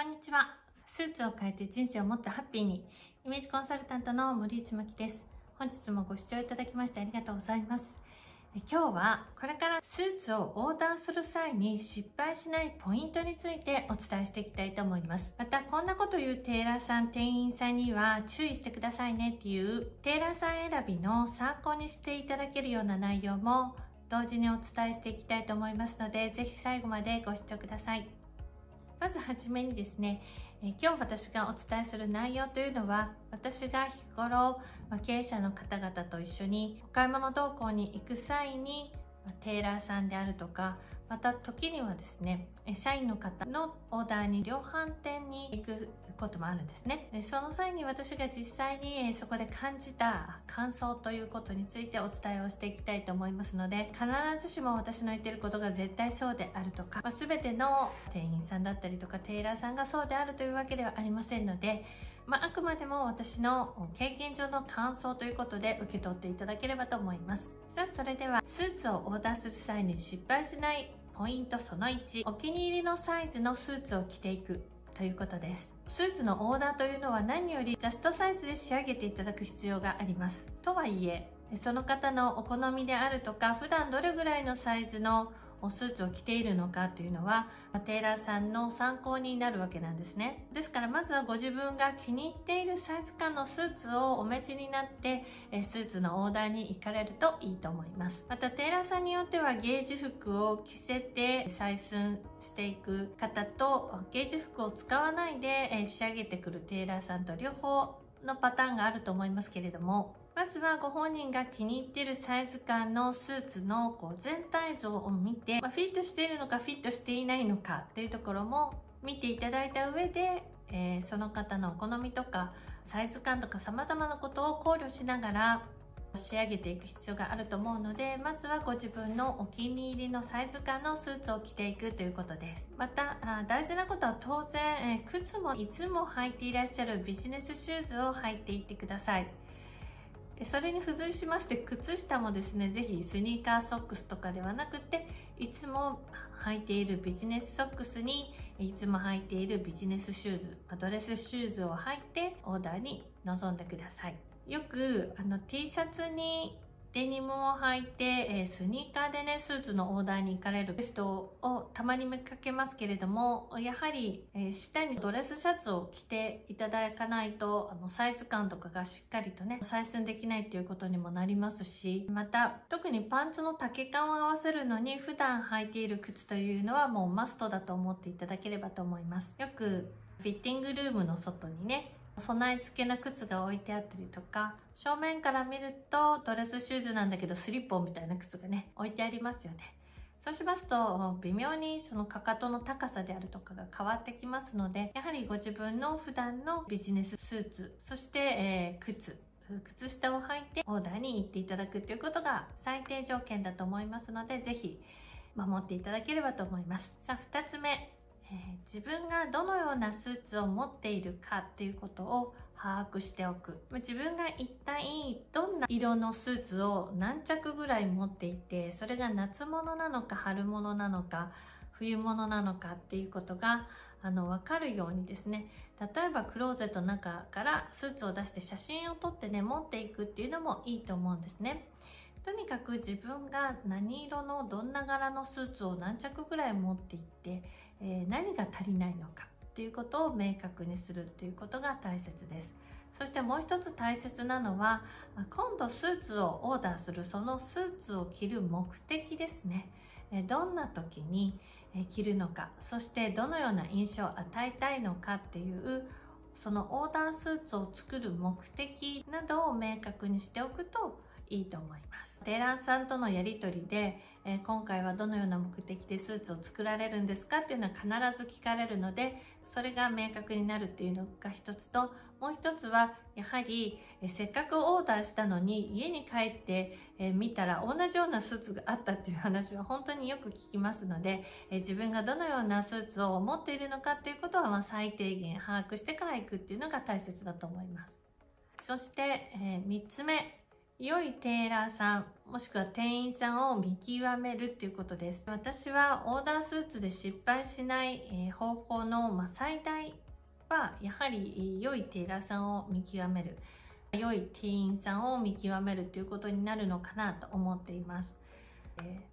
こんにちは。スーツを変えて人生をもっとハッピーに。イメージコンサルタントの森内真希です。本日もご視聴いただきましてありがとうございます。今日はこれからスーツをオーダーする際に失敗しないポイントについてお伝えしていきたいと思います。またこんなこと言うテーラーさん、店員さんには注意してくださいねっていうテーラーさん選びの参考にしていただけるような内容も同時にお伝えしていきたいと思いますので、ぜひ最後までご視聴ください。まずはじめにですね、え今日私がお伝えする内容というのは私が日頃、ま経営者の方々と一緒にお買い物同行に行く際に、まテーラーさんであるとかまた時にはですね社員の方のオーダーに量販店に行くこともあるんですねでその際に私が実際にそこで感じた感想ということについてお伝えをしていきたいと思いますので必ずしも私の言ってることが絶対そうであるとか、まあ、全ての店員さんだったりとかテイラーさんがそうであるというわけではありませんのでまあ、あくまでも私の経験上の感想ということで受け取っていただければと思います。さあ、それではスーツをオーダーする際に失敗しないポイントその1、お気に入りのサイズのスーツを着ていくということです。スーツのオーダーというのは何よりジャストサイズで仕上げていただく必要があります。とはいえ、その方のお好みであるとか、普段どれぐらいのサイズのおスーツを着ているのかというのはテーラーさんの参考になるわけなんですね。ですからまずはご自分が気に入っているサイズ感のスーツをお召ちになってスーツのオーダーに行かれるといいと思います。またテーラーさんによってはゲージ服を着せて採寸していく方とゲージ服を使わないで仕上げてくるテーラーさんと両方のパターンがあると思いますけれどもまずはご本人が気に入ってるサイズ感のスーツのこう全体像を見て、まあ、フィットしているのかフィットしていないのかというところも見ていただいた上で、えー、その方のお好みとかサイズ感とか様々なことを考慮しながら仕上げていく必要があると思うのでまずはご自分のお気に入りのサイズ感のスーツを着ていくということです。また大事なことは当然、えー、靴もいつも履いていらっしゃるビジネスシューズを履いていってください。それに付随しまして靴下もですね、ぜひスニーカーソックスとかではなくて、いつも履いているビジネスソックスに、いつも履いているビジネスシューズ、ドレスシューズを履いてオーダーに臨んでください。よくあの T シャツにデニムを履いて、え、スニーカーでね、スーツのオーダーに行かれる人をたまに見かけますけれども、やはり、え、下にドレスシャツを着ていただかないと、あの、サイズ感とかがしっかりとね、採寸できないっていうことにもなりますし、また、特にパンツの丈感を合わせるのに普段履いている靴というのはもうマストだと思っていただければと思います。よく、フィッティングルームの外にね、備え付けな靴が置いてあったりとか、正面から見るとドレスシューズなんだけどスリッポンみたいな靴がね、置いてありますよね。そうしますと、微妙にそのかかとの高さであるとかが変わってきますので、やはりご自分の普段のビジネススーツ、そして、えー、靴、靴下を履いてオーダーに行っていただくということが最低条件だと思いますので、ぜひ守っていただければと思います。さあ、二つ目。え、自分がどのようなスーツを持っているかっていうことを把握しておく。自分が一体どんな色のスーツを何着ぐらい持っていて、それが夏物なのか春物なのか、冬物なのかっていうことがあの分かるようにですね例えばクローゼットの中からスーツを出して写真を撮ってね持っていくっていうのもいいと思うんですねとにかく自分が何色のどんな柄のスーツを何着ぐらい持っていって、えー、何が足りないのかっていうことを明確にするっていうことが大切です。そしてもう一つ大切なのは今度スーツをオーダーするそのスーツを着る目的ですね。どんな時に着るのか。そしてどのような印象を与えたいのかっていうそのオーダースーツを作る目的などを明確にしておくといいと思います。テーラーさんとのやり取りで、えー、今回はどのような目的でスーツを作られるんですかっていうのは必ず聞かれるので、それが明確になるっていうのが一つと、もう一つは、やはり、えー、せっかくオーダーしたのに家に帰って、えー、見たら同じようなスーツがあったっていう話は本当によく聞きますので、え自分がどのようなスーツを持っているのかっていうことは、ま、最低限把握してから行くっていうのが大切だと思います。そして、え3つ目、良いテーラーさん、もしくは店員さんを見極めるっていうことです。私はオーダースーツで失敗しない方法の、ま最大は、やはり良いテーラーさんを見極める。良い店員さんを見極めるということになるのかなと思っています。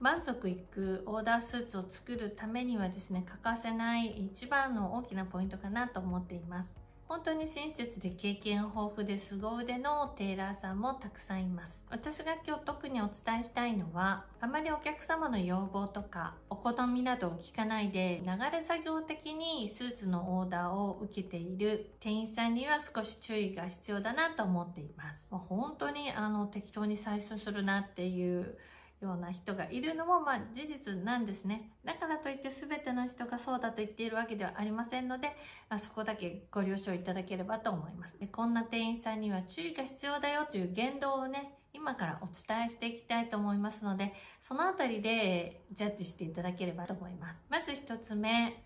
満足いくオーダースーツを作るためにはですね欠かせない一番の大きなポイントかなと思っています本当に親切で経験豊富で凄腕のテーラーさんもたくさんいます。私が今日特にお伝えしたいのはあまりお客様の要望とかお好みなどを聞かないで流れ作業的にスーツのオーダーを受けている店員さんには少し注意が必要だなと思っています。本当にあの適当に採取するなっていうような人がいるのもまあ事実なんですね。だからといって全ての人がそうだと言っているわけではありませんので、まあ、そこだけご了承いただければと思います。でこんな店員さんには注意が必要だよという言動をね、今からお伝えしていきたいと思いますので、そのあたりでジャッジしていただければと思います。まず1つ目、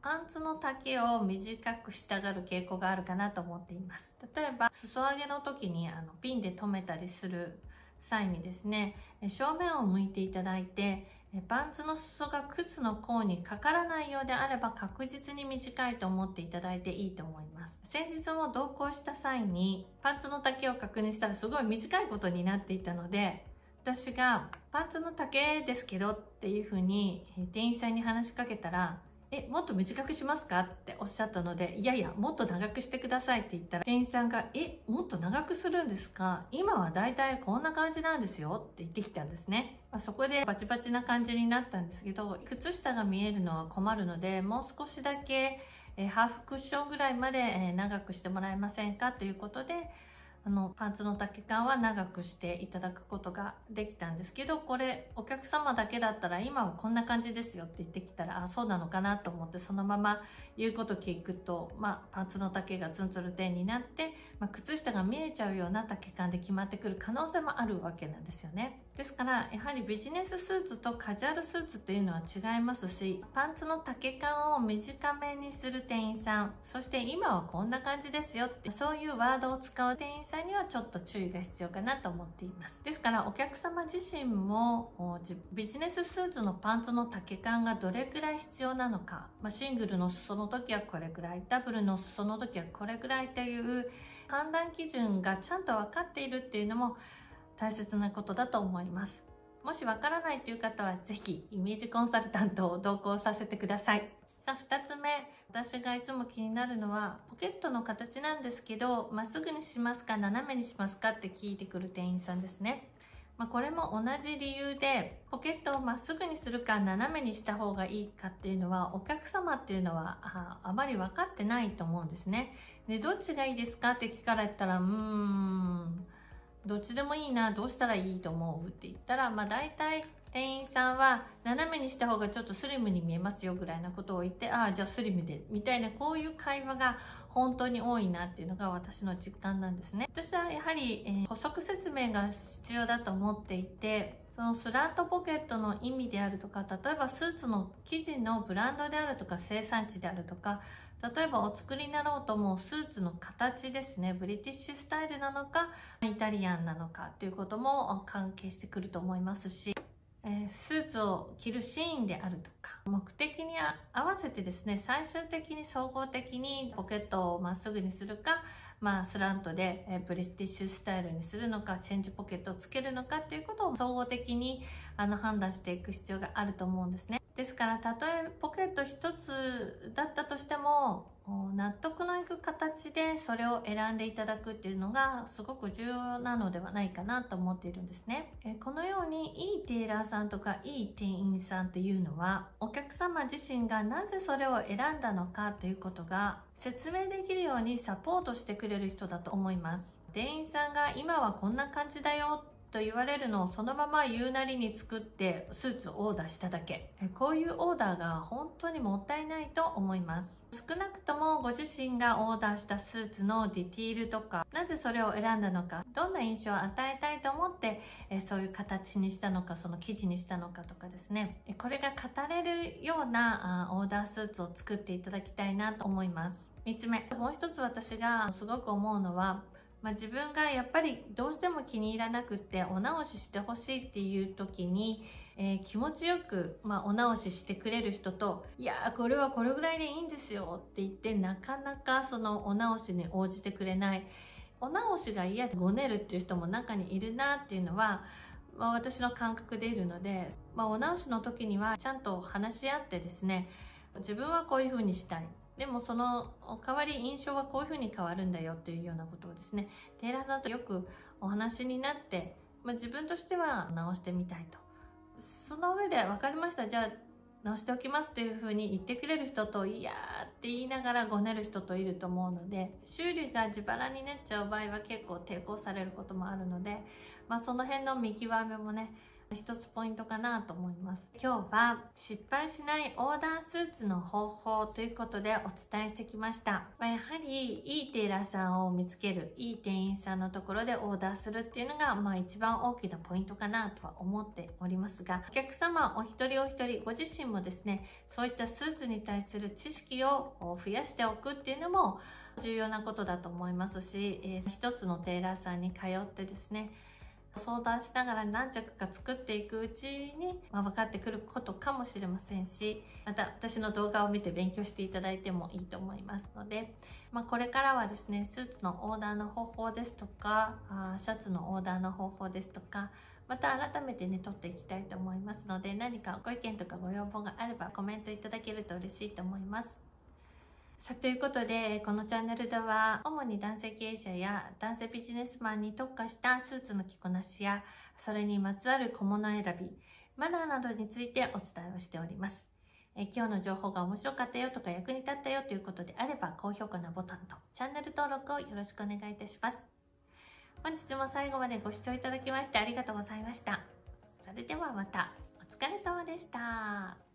パンツの丈を短くしたがる傾向があるかなと思っています。例えば、裾上げの時にあのピンで留めたりする際にですね正面を向いていただいてパンツの裾が靴の甲にかからないようであれば確実に短いと思っていただいていいと思います。先日も同行した際にパンツの丈を確認したらすごい短いことになっていたので私がパンツの丈ですけどっていうふうに店員さんに話しかけたらえ、もっと短くしますかっておっしゃったので、いやいや、もっと長くしてくださいって言ったら、店員さんが、え、もっと長くするんですか？今はだいたいこんな感じなんですよって言ってきたんですね。まあ、そこでバチバチな感じになったんですけど、靴下が見えるのは困るので、もう少しだけ、えハーフクッションぐらいまで、え長くしてもらえませんかということで、あのパンツの丈感は長くしていただくことができたんですけどこれお客様だけだったら今はこんな感じですよって言ってきたらあそうなのかなと思ってそのまま言うこと聞くと、まあ、パンツの丈がツンツルテンになって、まあ、靴下が見えちゃうような丈感で決まってくる可能性もあるわけなんですよね。ですからやはりビジネススーツとカジュアルスーツっていうのは違いますしパンツの丈感を短めにする店員さんそして今はこんな感じですよってそういうワードを使う店員さんにはちょっと注意が必要かなと思っていますですからお客様自身もビジネススーツのパンツの丈感がどれくらい必要なのか、まあ、シングルの裾の時はこれくらいダブルの裾の時はこれくらいという判断基準がちゃんと分かっているっていうのも大切なことだと思います。もしわからないという方はぜひイメージコンサルタントを同行させてください。さあ2つ目、私がいつも気になるのはポケットの形なんですけど、まっすぐにしますか斜めにしますかって聞いてくる店員さんですね。まあ、これも同じ理由でポケットをまっすぐにするか斜めにした方がいいかっていうのはお客様っていうのはああまり分かってないと思うんですね。でどっちがいいですか？って聞かれたらうーんどっちでもいいなどうしたらいいと思う？って言ったらまあ大体店員さんは斜めにした方がちょっとスリムに見えますよぐらいなことを言ってああじゃあスリムでみたいなこういう会話が本当に多いなっていうのが私の実感なんですね。私はやはり、えー、補足説明が必要だと思っていてそのスラットポケットの意味であるとか例えばスーツの生地のブランドであるとか生産地であるとか例えばお作りになろうともスーツの形ですね。ブリティッシュスタイルなのかイタリアンなのかということも関係してくると思いますし、え、スーツを着るシーンであるとか目的に合わせてですね最終的に総合的にポケットをまっすぐにするかまあ、スラントで、えブリティッシュスタイルにするのかチェンジポケットをつけるのかということを総合的にあの判断していく必要があると思うんですね。ですからたとえポケット1つだったとしても納得のいく形でそれを選んでいただくっていうのがすごく重要なのではないかなと思っているんですね。このようにいいテイラーさんとかいい店員さんっていうのはお客様自身がなぜそれを選んだのかということが説明できるようにサポートしてくれる人だと思います。店員さんが今はこんな感じだよと言われるのをそのまま言うなりに作ってスーツをオーダーしただけ。こういうオーダーが本当にもったいないと思います。少なくともご自身がオーダーしたスーツのディティールとかなぜそれを選んだのかどんな印象を与えたいと思ってそういう形にしたのかその生地にしたのかとかですね。これが語れるようなオーダースーツを作っていただきたいなと思います。3つ目。もう一つ私がすごく思うのはまあ、自分がやっぱりどうしても気に入らなくってお直ししてほしいっていう時に、えー、気持ちよく、まあ、お直ししてくれる人といやこれはこれぐらいでいいんですよって言ってなかなかそのお直しに応じてくれない。お直しが嫌でごねるっていう人も中にいるなっていうのは、まあ、私の感覚でいるので、まあ、お直しの時にはちゃんと話し合ってですね自分はこういうふうにしたい。でもその代わり印象はこういうふうに変わるんだよというようなことをですねテイラーさんとよくお話になって、まあ、自分としては直してみたいと。その上で分かりました。じゃあ直しておきますっていうふうに言ってくれる人といやーって言いながらごねる人といると思うので修理が自腹になっちゃう場合は結構抵抗されることもあるので、まあ、その辺の見極めもね一つポイントかなと思います。今日は失敗しないオーダースーツの方法ということでお伝えしてきました、やはりいいテーラーさんを見つけるいい店員さんのところでオーダーするっていうのが、まあ、一番大きなポイントかなとは思っておりますがお客様お一人お一人ご自身もですねそういったスーツに対する知識を増やしておくっていうのも重要なことだと思いますし、えー、一つのテーラーさんに通ってですね相談しながら何着か作っていくうちに、まあ、分かってくることかもしれませんしまた私の動画を見て勉強していただいてもいいと思いますので、まあ、これからはですねスーツのオーダーの方法ですとかあシャツのオーダーの方法ですとかまた改めてね撮っていきたいと思いますので何かご意見とかご要望があればコメントいただけると嬉しいと思います。さということでこのチャンネルでは主に男性経営者や男性ビジネスマンに特化したスーツの着こなしやそれにまつわる小物選びマナーなどについてお伝えをしております。え今日の情報が面白かったよとか役に立ったよということであれば高評価のボタンとチャンネル登録をよろしくお願いいたします。本日も最後までご視聴いただきましてありがとうございました。それではまた。お疲れ様でした。